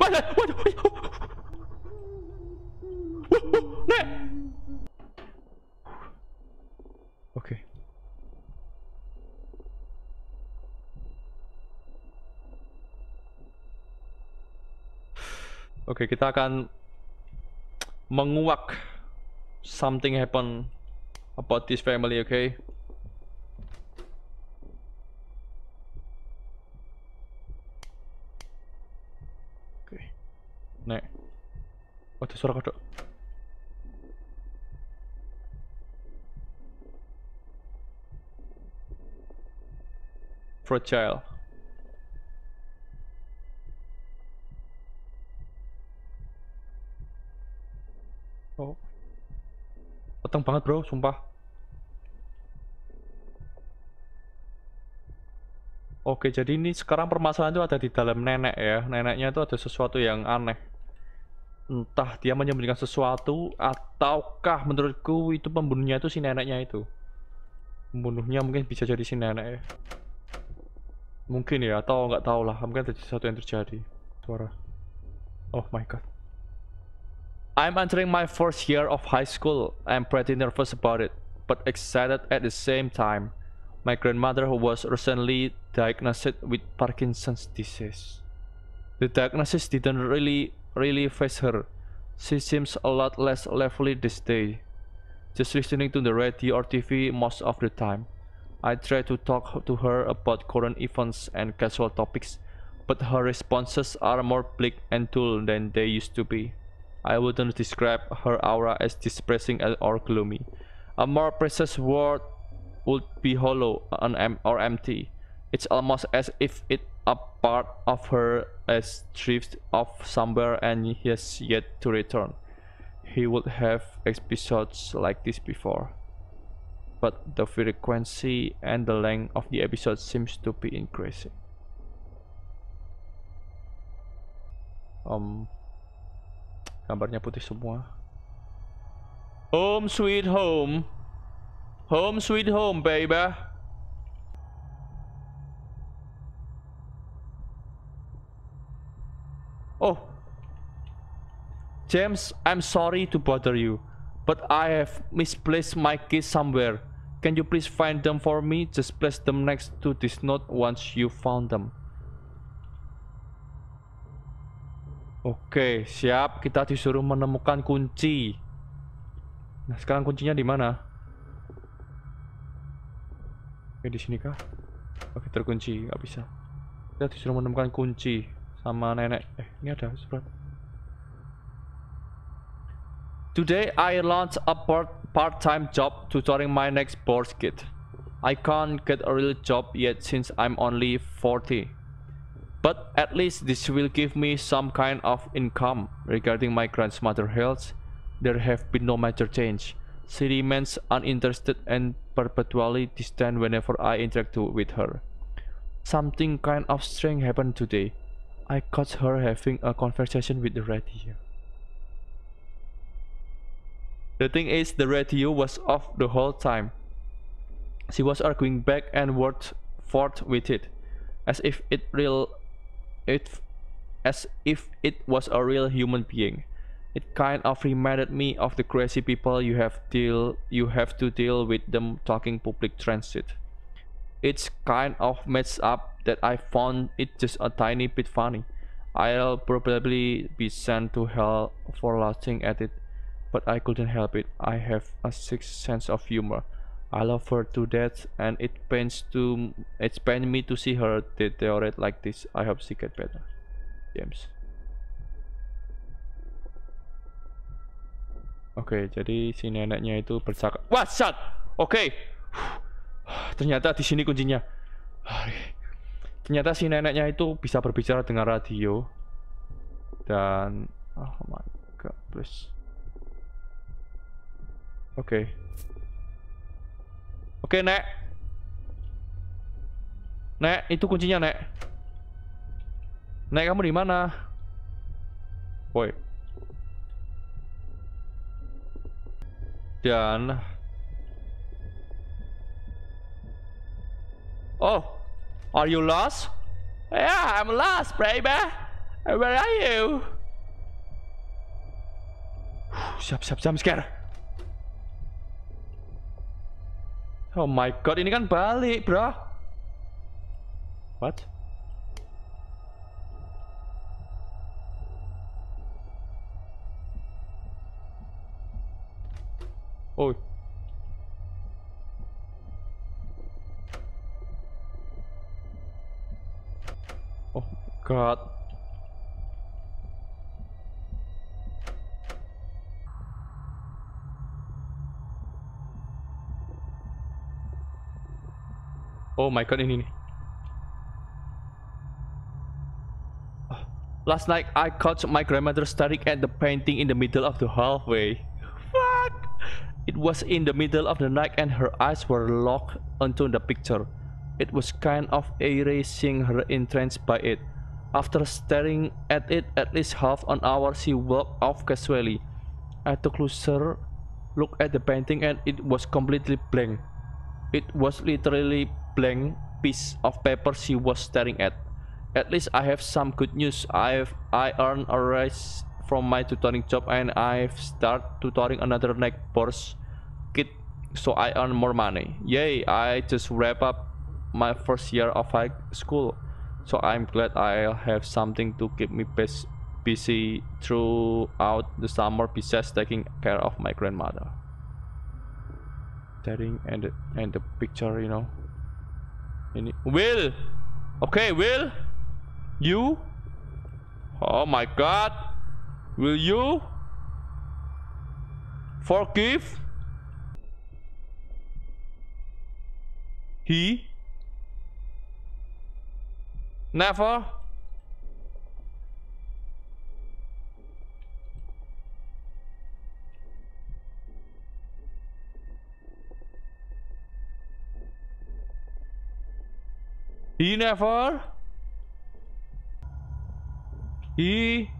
喂喂喂！Nek. Oke. Okay. Oke, kita akan menguak something happen about this family, okay? Suara kodok. Fragile. Oh. Peteng banget bro, sumpah. Oke, jadi ini sekarang permasalahan itu ada di dalam nenek ya. Neneknya itu ada sesuatu yang aneh. Entah dia menyembunyikan sesuatu ataukah menurutku itu pembunuhnya itu si neneknya itu. Pembunuhnya mungkin bisa jadi si nenek ya. Mungkin ya, atau nggak tahu lah. Mungkin ada sesuatu yang terjadi. Suara. Oh my god. I'm entering my first year of high school. I'm pretty nervous about it, but excited at the same time. My grandmother who was recently diagnosed with Parkinson's disease. The diagnosis didn't really really face her. She seems a lot less lively this day. Just listening to the radio or TV most of the time. I try to talk to her about current events and casual topics, but her responses are more bleak and dull than they used to be. I wouldn't describe her aura as depressing or gloomy. A more precise word would be hollow or empty. It's almost as if it a part of her has drifted off somewhere and he has yet to return. He would have episodes like this before. But the frequency and the length of the episode seems to be increasing. Um, gambarnya putih semua. Home sweet home. Home sweet home, baby. Oh. James, I'm sorry to bother you, but I have misplaced my keys somewhere. Can you please find them for me? Just place them next to this note once you found them. Oke, siap. Kita disuruh menemukan kunci. Nah, sekarang kuncinya di mana? Oke, di sini kah? Oke, terkunci. Gak bisa. Kita disuruh menemukan kunci sama nenek. Eh, ini ada surat. Today I launched a part-time job tutoring my next board kid. I can't get a real job yet since I'm only 40. But at least this will give me some kind of income. Regarding my grandmother's health, there have been no major change. She remains uninterested and perpetually distant whenever I interact with her. Something kind of strange happened today. I caught her having a conversation with the radio. The thing is, the radio was off the whole time. She was arguing back and forth with it, as if it real it as if it was a real human being. It kind of reminded me of the crazy people you have deal you have to deal with them talking public transit. It's kind of messed up that I found it just a tiny bit funny. I'll probably be sent to hell for laughing at it, but I couldn't help it. I have a sixth sense of humor. I love her to death, and it pains to it pains me to see her deteriorate like this. I hope she get better. James. Okay, jadi si neneknya itu bercakap. What's Oke. Okay. Ternyata di sini kuncinya. Ternyata si neneknya itu bisa berbicara dengan radio. Dan oh my god, please. Oke. Okay. Oke, Nek. Nek, itu kuncinya, Nek. Nek, kamu di mana? Woi. Dan Oh, are you lost? Yeah, I'm lost, baby. Where are you? Siap, siap, jump scare. Oh my god, ini kan balik, bro. What? Oh. God. Oh my god ini. Last night I caught my grandmother staring at the painting in the middle of the hallway. Fuck! It was in the middle of the night and her eyes were locked onto the picture. It was kind of erasing her interest by it. After staring at it at least half an hour, she walked off casually. I took closer look at the painting and it was completely blank. It was literally blank piece of paper she was staring at. At least I have some good news. I've I earned a raise from my tutoring job and I've started tutoring another neck course kid so I earn more money. Yay, I just wrap up my first year of high school. So I'm glad I'll have something to keep me busy throughout the summer besides taking care of my grandmother. Staring and the, and the picture, you know. Will, okay, Will, you. Oh my God, will you forgive? He never He never He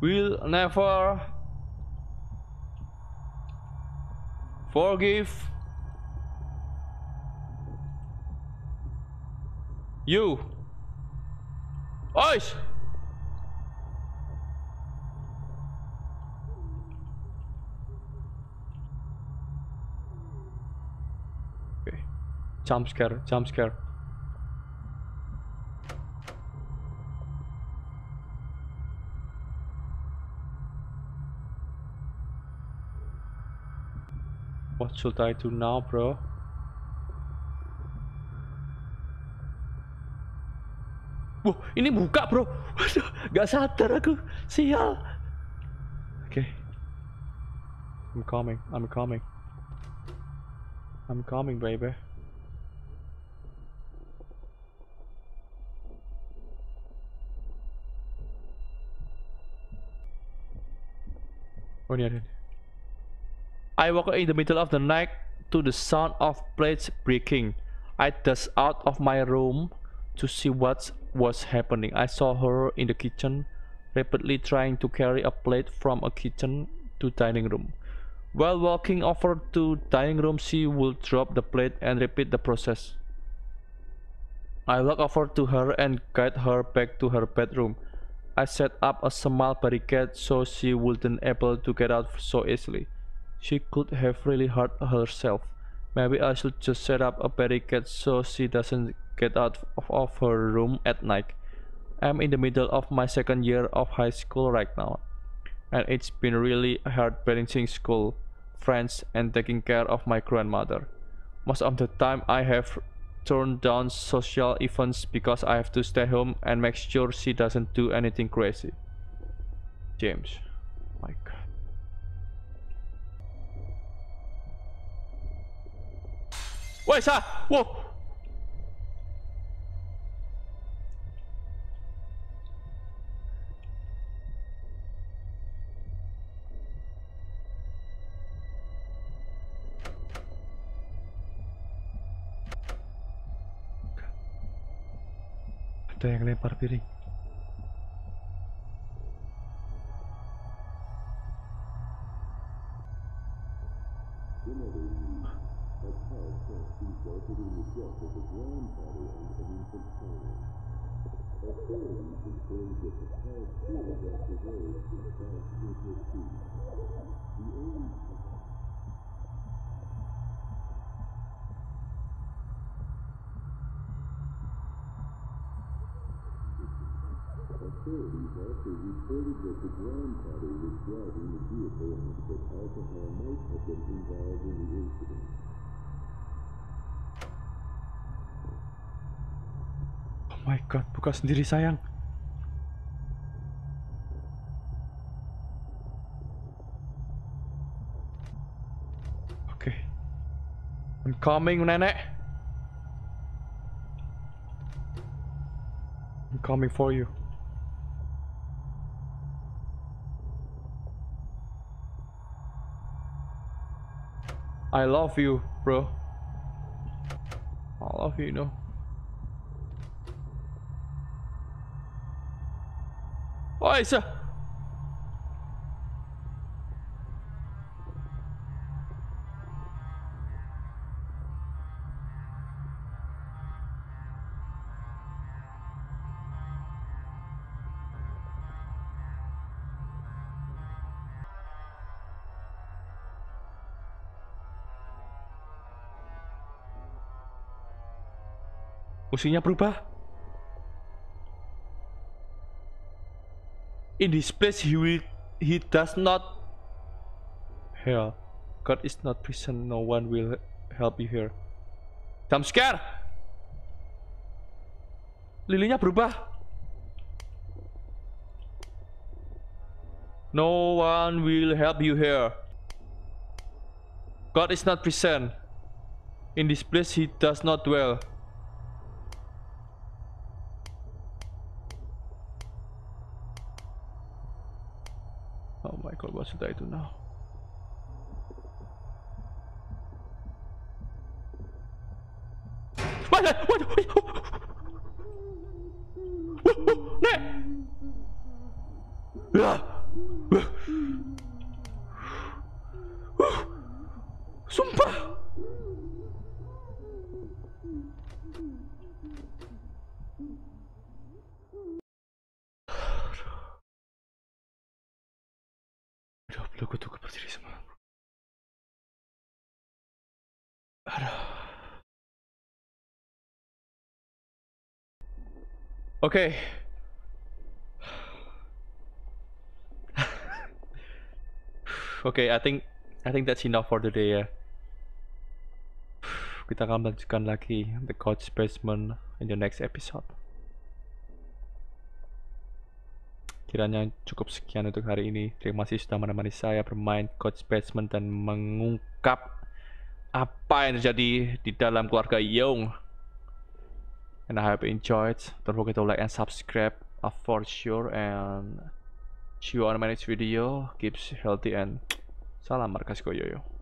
will never forgive You! Ois! Okay. Jump scare, jump scare. What should I do now, bro? Wah, ini buka bro. Waduh, gak sadar aku. Sial. Oke. Okay. I'm coming. I'm coming. I'm coming, baby. Oh, ini ada. I woke in the middle of the night to the sound of plates breaking. I dust out of my room to see what was happening. I saw her in the kitchen, rapidly trying to carry a plate from a kitchen to dining room. While walking over to dining room, she would drop the plate and repeat the process. I walked over to her and guided her back to her bedroom. I set up a small barricade so she wouldn't able to get out so easily. She could have really hurt herself. Maybe I should just set up a barricade so she doesn't get out of her room at night. I'm in the middle of my second year of high school right now, and it's been really hard balancing school, friends, and taking care of my grandmother. Most of the time, I have turned down social events because I have to stay home and make sure she doesn't do anything crazy. James. Oh my god. Woi, sah. Wow. Ada yang lempar piring. Oh my god, buka sendiri sayang. I'm coming, nenek. I'm coming for you. I love you, bro. I love you, you know. Oh, Isa! Musiknya berubah. In this place he will he does not Hell. God is not present, no one will help you here. Jump scare! Lilinya berubah. No one will help you here. God is not present. In this place he does not dwell. I do now? Oke. Oke, I think I think that's enough for today ya. Kita akan lanjutkan lagi The Couch Basement in the next episode. Kiranya cukup sekian untuk hari ini. Terima kasih sudah menemani saya bermain Couch Basement dan mengungkap apa yang terjadi di dalam keluarga Young. And I hope you enjoyed. Don't forget to like and subscribe uh, for sure. And see you on my next video. Keep healthy and salam markas koyoyo.